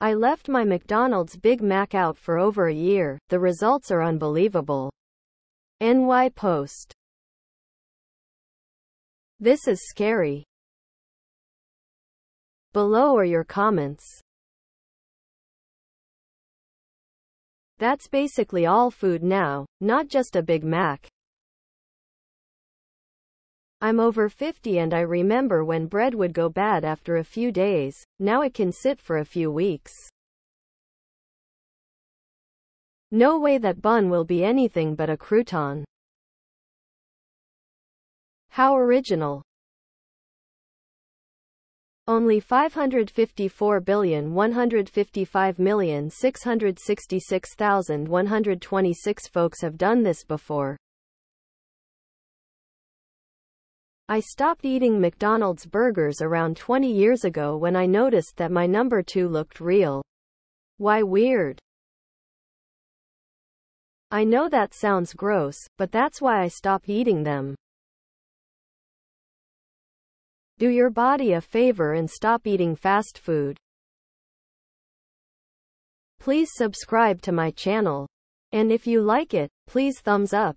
I left my McDonald's Big Mac out for over a year. The results are unbelievable. NY Post. This is scary. Below are your comments. That's basically all food now, not just a Big Mac. I'm over 50 and I remember when bread would go bad after a few days, now it can sit for a few weeks. No way that bun will be anything but a crouton. How original. Only 554,155,666,126 folks have done this before. I stopped eating McDonald's burgers around 20 years ago when I noticed that my number two looked real. Why weird? I know that sounds gross, but that's why I stopped eating them. Do your body a favor and stop eating fast food. Please subscribe to my channel. And if you like it, please thumbs up.